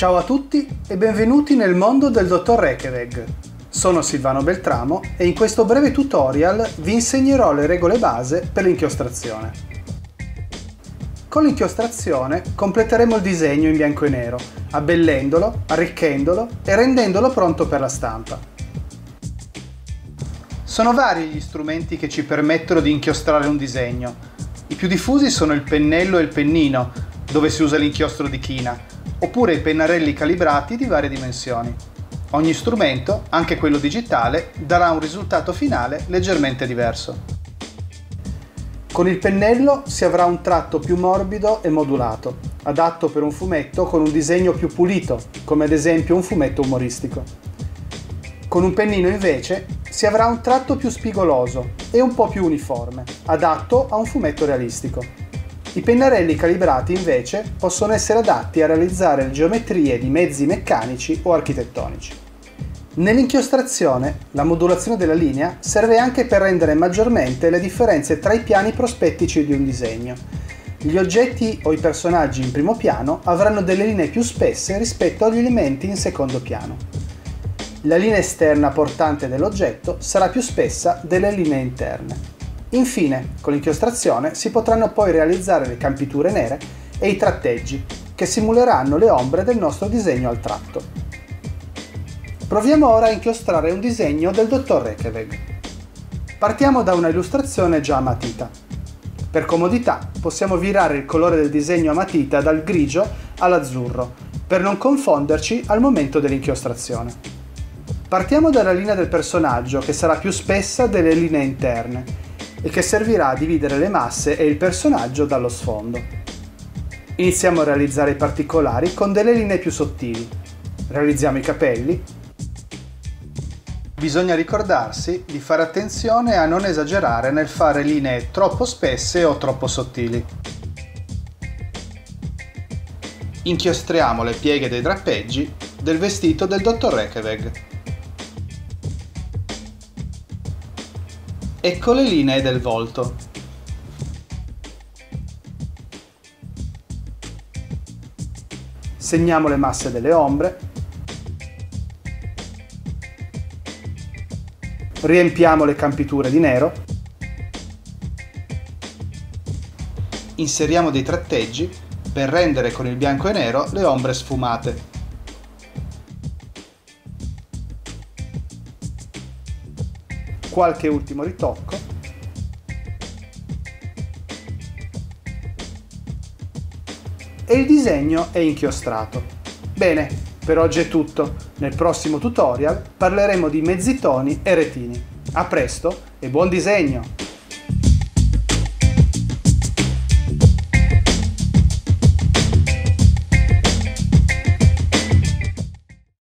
Ciao a tutti e benvenuti nel mondo del dottor Rekeveg. Sono Silvano Beltramo e in questo breve tutorial vi insegnerò le regole base per l'inchiostrazione. Con l'inchiostrazione completeremo il disegno in bianco e nero, abbellendolo, arricchendolo e rendendolo pronto per la stampa. Sono vari gli strumenti che ci permettono di inchiostrare un disegno. I più diffusi sono il pennello e il pennino, dove si usa l'inchiostro di china, oppure i pennarelli calibrati di varie dimensioni. Ogni strumento, anche quello digitale, darà un risultato finale leggermente diverso. Con il pennello si avrà un tratto più morbido e modulato, adatto per un fumetto con un disegno più pulito, come ad esempio un fumetto umoristico. Con un pennino invece si avrà un tratto più spigoloso e un po' più uniforme, adatto a un fumetto realistico. I pennarelli calibrati invece possono essere adatti a realizzare le geometrie di mezzi meccanici o architettonici. Nell'inchiostrazione, la modulazione della linea serve anche per rendere maggiormente le differenze tra i piani prospettici di un disegno. Gli oggetti o i personaggi in primo piano avranno delle linee più spesse rispetto agli elementi in secondo piano. La linea esterna portante dell'oggetto sarà più spessa delle linee interne. Infine, con l'inchiostrazione si potranno poi realizzare le campiture nere e i tratteggi, che simuleranno le ombre del nostro disegno al tratto. Proviamo ora a inchiostrare un disegno del dottor Rekeveg. Partiamo da una illustrazione già a matita. Per comodità possiamo virare il colore del disegno a matita dal grigio all'azzurro, per non confonderci al momento dell'inchiostrazione. Partiamo dalla linea del personaggio che sarà più spessa delle linee interne e che servirà a dividere le masse e il personaggio dallo sfondo. Iniziamo a realizzare i particolari con delle linee più sottili. Realizziamo i capelli, Bisogna ricordarsi di fare attenzione a non esagerare nel fare linee troppo spesse o troppo sottili. Inchiostriamo le pieghe dei drappeggi del vestito del dottor Rekeveg. Ecco le linee del volto. Segniamo le masse delle ombre riempiamo le campiture di nero, inseriamo dei tratteggi per rendere con il bianco e nero le ombre sfumate. Qualche ultimo ritocco. E il disegno è inchiostrato. Bene, per oggi è tutto. Nel prossimo tutorial parleremo di mezzitoni e retini. A presto e buon disegno!